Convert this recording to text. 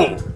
Oh!